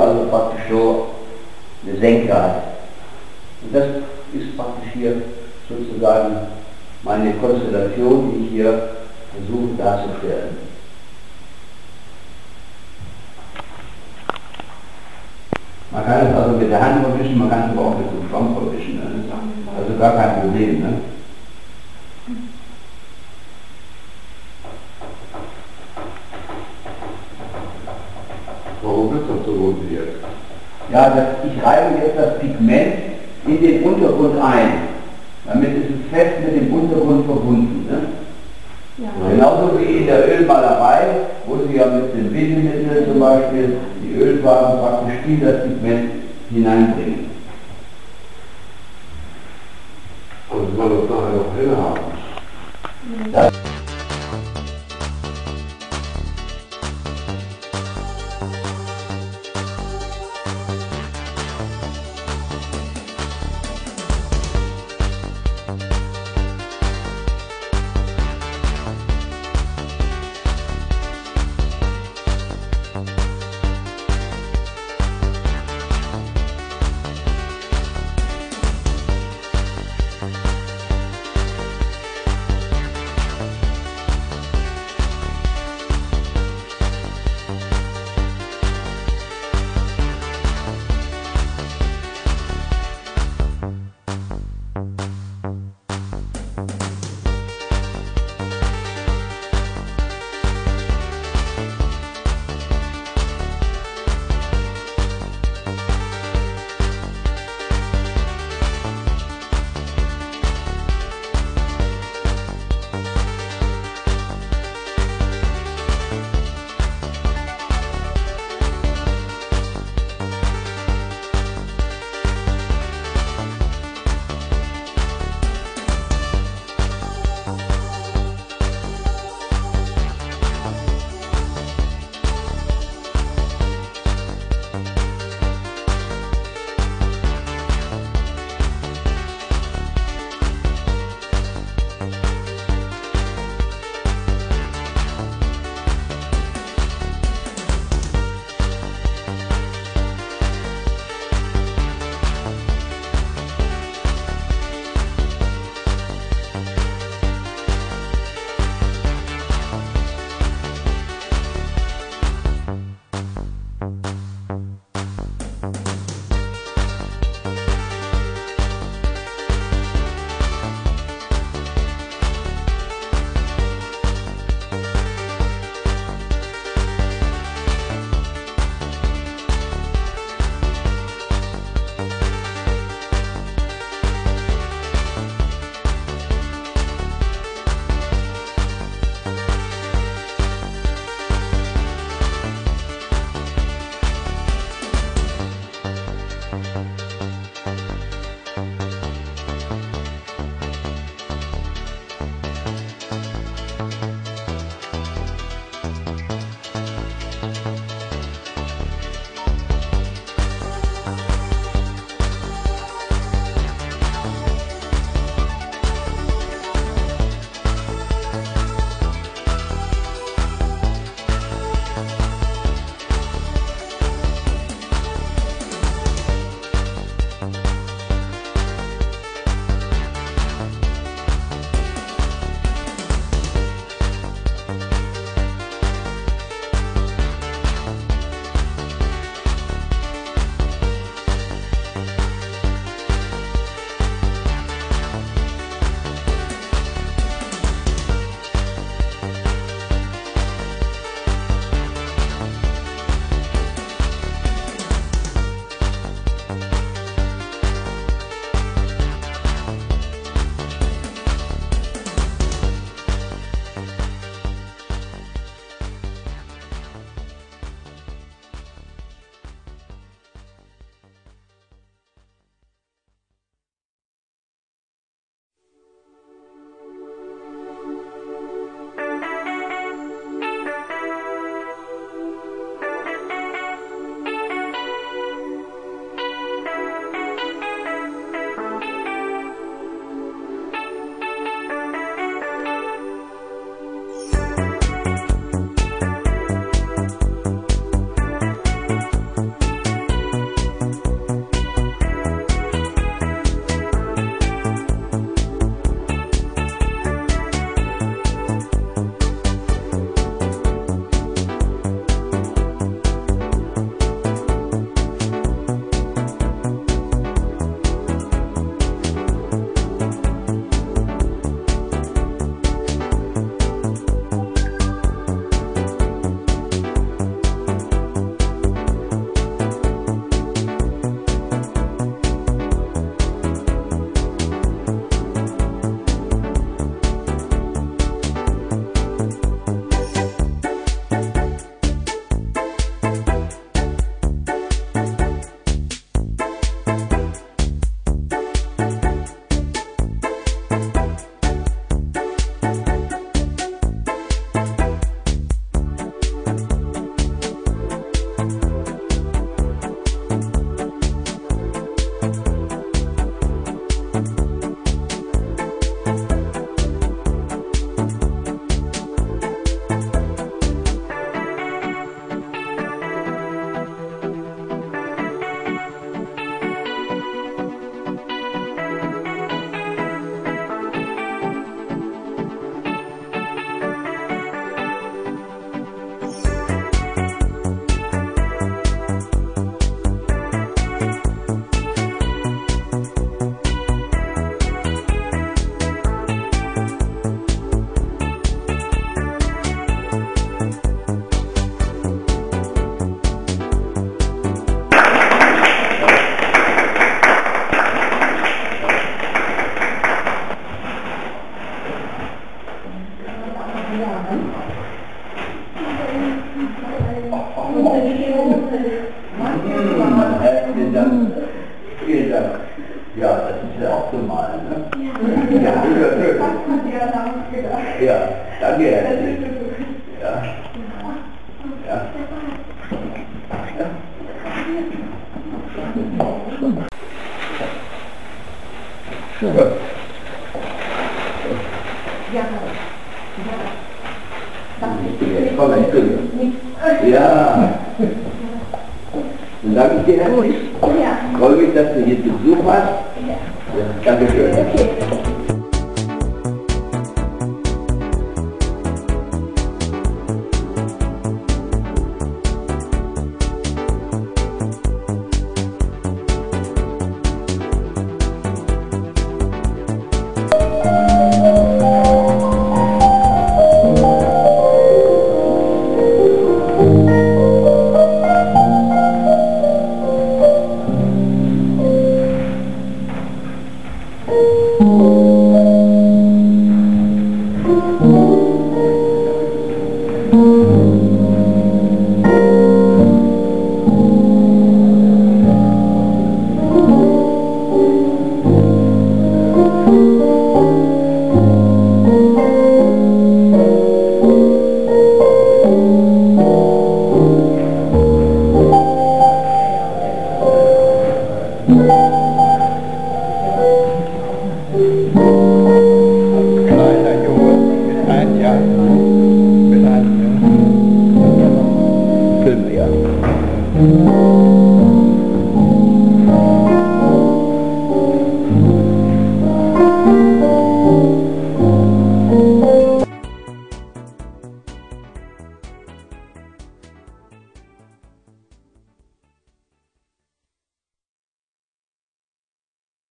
also praktisch so eine Senke hat. Und das ist praktisch hier sozusagen meine Konstellation, die ich hier versuche darzustellen. Man kann es also mit der Hand verwischen, man kann es aber auch mit dem Schwamm verwischen. Ne? Also gar kein Problem. Ne? Warum wird das so rundiert? Ja, das, ich reibe jetzt das Pigment in den Untergrund ein. Damit ist es fest mit dem Untergrund verbunden. Ne? Ja. Genauso wie in der Ölmalerei, wo Sie ja mit den Bindemitteln zum Beispiel die Ölfarben praktisch in das Pigment hineinbringen. Yeah. Yeah. much? Yeah. Yeah, that is good. Okay.